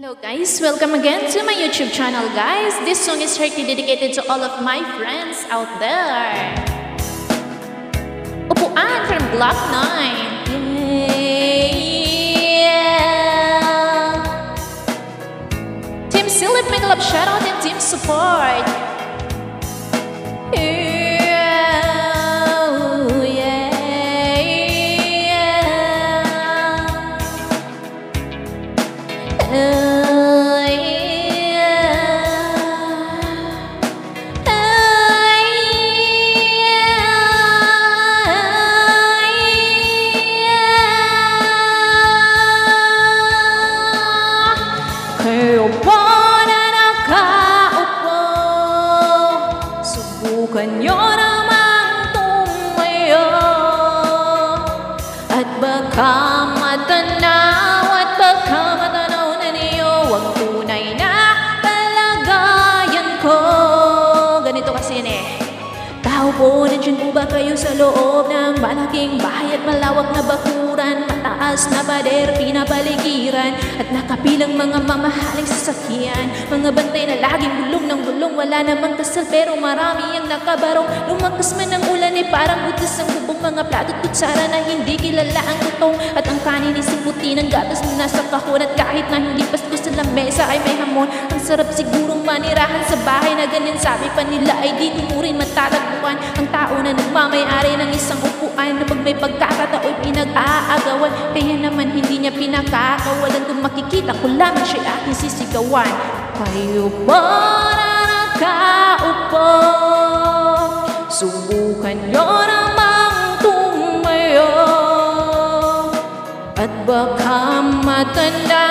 Hello guys, welcome again to my YouTube channel guys. This song is strictly dedicated to all of my friends out there. Upuan from Block 9. Yeah. Team Silip, make a love shout out and team support. Subukan nyo po, ba kayo sa loob ng malaking bahay at malawak na bakuran? Mataas na pader, pinapaligiran at nakapilang mga mamahaling sasakyan. Mga bantay na laging bulong ng bulong, wala namang kasal pero marami ang nakabarong. Lumakas man ang ulan ay parang butas ang bubong mga plato at kutsara na hindi kilala ang tutong. At ang kanin ay simputi ng gatas na nasa kahon at kahit na hindi pasko sa lamesa ay may hamon. Ang sarap sigurong manirahan sa bahay na ganyan sabi pa nila ay dito mo rin matatagpuan ang tao na nagmamayari ng isang upuan na pag may pagkakatao'y pinag-aagawan. Kaya naman hindi niya pinakakawalan kung makikita ko lamang siya aking sisigawan. Kayo ba na nakaupo. Subukan nyo namang tumayo. At baka matanaw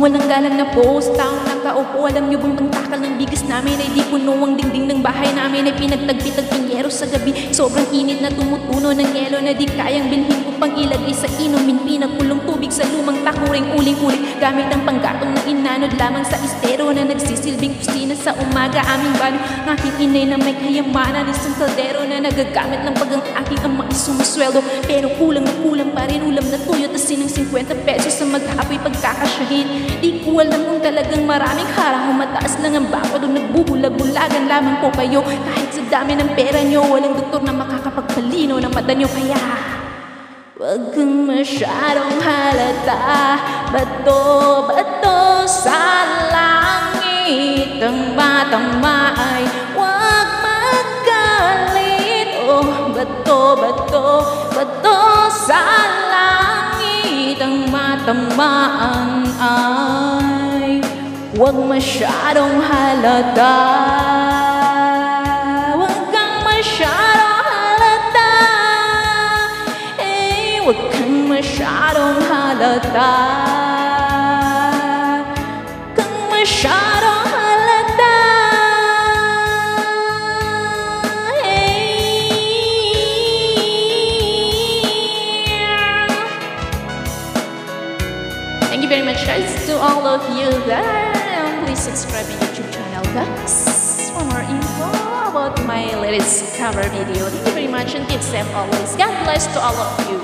Mawalang galang na po sa taong nakaupo Alam niyo bang ang takal ng bigas namin Ay di puno ang dingding ng bahay namin Ay pinagtagpitag ng yero sa gabi. Sobrang init na tumutuno ng yelo Na di kayang bilhin upang ilagay sa inumin Pinagkulong tubig sa lumang takuring uling-uling Gamit ang panggatong na inanod lamang sa estero Na nagsisilbing kusina sa umaga. Aming bano ng aking inay na may kayamanan Isang kaldero na nagagamit ng pag ang aking ama sumusweldo. Pero kulang na kulang pa rin ulam na tuyo Tasin ng 50 pesos sa maghapoy pagkakasyahin Di ko alam kung talagang maraming harang Mataas lang ang bakod o nagbubulag-bulagan lamang po kayo. Kahit sa dami ng pera nyo Walang doktor na makakapagpalino ng mata nyo. Kaya Huwag kang masyadong halata. Bato, bato sa langit Ang matama ay huwag magalit Oh, bato, bato, bato sa langit Ang matamaan ay huwag masyadong halata. Huwag kang masyadong halata. Eh, huwag kang masyadong halata. Kang masyadong Thank you very much guys to all of you there and please subscribe my YouTube channel guys for more info about my latest cover video. Thank you very much and keep safe always. God bless to all of you.